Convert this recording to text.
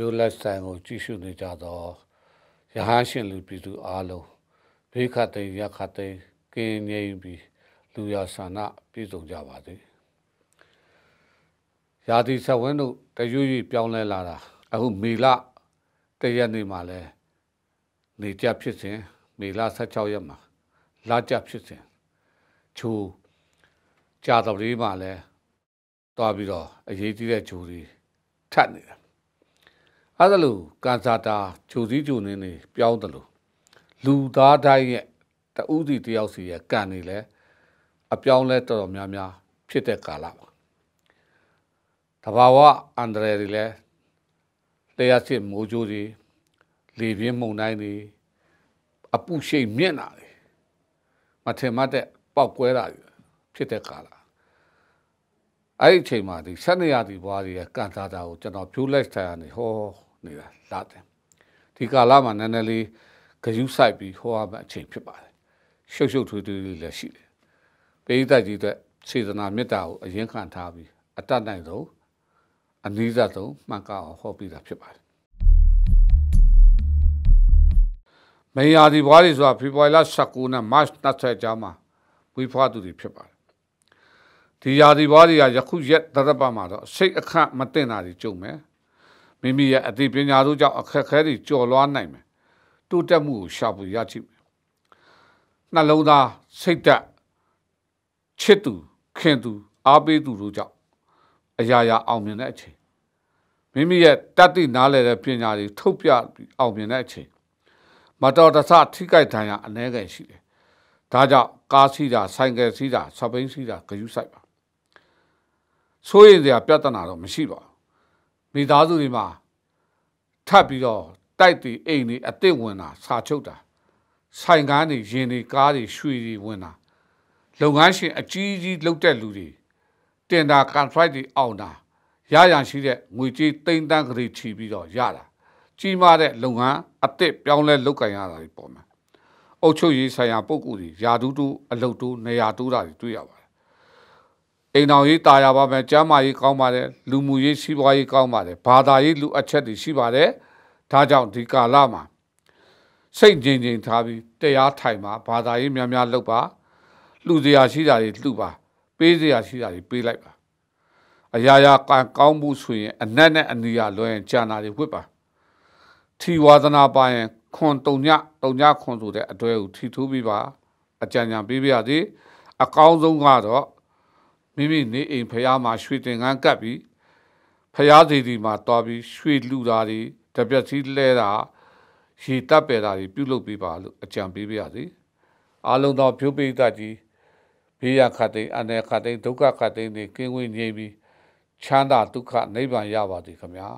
ဖြိုးလက်ဆိုင်ကိုကြည့်ရှုနေကြသောရဟန်းရှင်လူပြည်သူအားလုံးဘေးခတ်သိမ်းရခတ်သိမ်းကင်းငြိမ်းပြီးလူရဆန္ဒပြည့်စုံကြပါစေရာသီဆက်ဝင်းတို့တရွရွပြောင်းလဲလာတာအခုမေလတရက်နေ့မှာလဲနေကြဖြစ်စဉ်မေလ16ရက်မှာလာကြဖြစ်စဉ်ချိုးကြာတော်လေးမှာလဲတွားပြီးတော့အရေးကြီးတဲ့ဂျိုတွေထပ်နေတာ အဲ့ဒါလို့ကန်စာတာဂျိုစည်းဂျိုနေနေပြောင်းတယ်လို့လူသားတိုင်းရဲ့တဦးစီတယောက်စီရဲ့ကန်နေလဲအပြောင်းလဲတော်တော်များများဖြစ်တဲ့ကာလပါတဘာဝအန္တရာယ်တွေလဲတရားစစ်မိုးကြိုးတွေလေပြင်းမှုန်တိုင်းတွေအပုရှိတ်မြင့်တာတွေမထင်မှတ်တဲ့ပောက်ကွဲတာတွေဖြစ်တဲ့ကာလအဲ့ဒီအချိန်မှာဒီဆက်နေရသည်ဘွားတွေရဲ့ကန်စားတာကိုကျွန်တော်ဖြိုးလက်ထိုင်ကနေဟော နေတာလာတယ်ဒီကာလမှာနည်းနည်းလေးဂယုဆိုင်ပြီးဟောရမယ့်အချိန်ဖြစ်ပါတယ်ရှုပ်ရှုပ်ထွေးထွေးလေးလည်းရှိတယ်ပိဋကတ်ကြီးအတွက်စေတနာမေတ္တာကိုအရင်ခံထားပြီးအတတ်နိုင်ဆုံးအနည်းဆုံးမှန်ကန်အောင်ဟောပြတာဖြစ်ပါတယ်မေယာဒီဘွားတွေဆိုတာဖေဖော်ဝါရီလ19နဲ့ March 20ကြားမှာဝေးဖွားသူတွေဖြစ်ပါတယ်ဒီယာဒီဘွားတွေကယခုရက်တရပတ်မှာတော့စိတ်အခန့်မတင်တာတွေကြုံမယ် မိမိရဲ့အသိပညာတို့ကြောင့်အခက်အခဲတွေကြော်လွှားနိုင်မယ်တိုးတက်မှုကိုရှာဖွေရချိမယ်နှလုံးသားစိတ်သက်ချစ်သူခင်သူအားပေးသူတို့ကြောင့်အရာရာအောင်မြင်တဲ့အချိန်မိမိရဲ့တတ်သိနားလည်တဲ့ပညာတွေထုတ်ပြအောင်မြင်တဲ့အချိန်မတော်တဆထိကြိုက်ဒဏ်ရာအ ਨੇ ငယ်ရှိတယ်ဒါကြောင့်ကားစီးတာဆိုင်ကယ်စီးတာစပိန်စီးတာဂယုဆိုင်ပါဆိုရင်စရာပြဿနာတော့မရှိပါဘူး မိသားစုတွေမှာထပ်ပြီးတော့တိုက်တီအိမ်တွေအစ်စ်ဝင်တာစာချုပ်တာဆိုင်ကားတွေရင်တွေကားတွေရွှေတွေဝင်တာလုပ်ငန်းရှင်အကြီးကြီးလုပ်တဲ့လူတွေတင်တာကန်ထရိုက်တွေအောင်တာရရန်ရှိတဲ့ငွေကြေးတိမ့်တန်းကလေးချီပြီးတော့ရတာကြီးမားတဲ့လုပ်ငန်းအစ်စ်ပြောင်းလဲလုပ်ကင်ရတာတွေပေါ်မှာအုပ်ချုပ်ရေးဆိုင်ရာပုံကူတွေယာတူးတူးအလုတ်တူးနေရာတူးတာတွေတွေ့ရပါတယ် အိမ်တော်ရေးတာယာပါမယ်ကျမ်းမာရေးကောင်းပါတယ်လူမှုရေးစီးပွားရေးကောင်းပါတယ်ဘာသာရေးလူအချက်တွေရှိပါတယ်ဒါကြောင့်ဒီကာလမှာစိတ်ငြိမ်ငြိမ်ထားပြီးတရားထိုင်ပါဘာသာရေးများများလုပ်ပါလှူစရာရှိတာတွေလှူပါ ပေးစရာရှိတာတွေပေးလိုက်ပါအရာရာကောင်းမှုဆိုရင်အနက်နဲ့အနီရလွှဲရင်ဂျာနာတွေဝစ်ပါထီဝါသနာပါရင်ခွန်တုံညတုံညခွန်ဆိုတဲ့အတွဲကိုထီထိုးပြီးပါအကြံဉာဏ်ပေးပြရသည် အကောင်းဆုံးကတော့ မိမိနေအိမ်ဖះမှာရွှေတင်ကန်းကပ်ပြီးဖះစီဒီမှာတွားပြီးရွှေလူတာတွေတပြက်စီလဲတာရေတပ်ပယ်တာတွေပြုလုပ်ပေးပါလို့အကြံပေးပြရသည်အားလုံးသောဖြိုးပိဋကကြီးဘေးရခတ်သိအနေခတ်သိဒုက္ခခတ်သိနေကင်းဝေးငြိမ်းပြီးချမ်းသာဒုက္ခနိဗ္ဗာန်ရပါသည်ခင်ဗျာ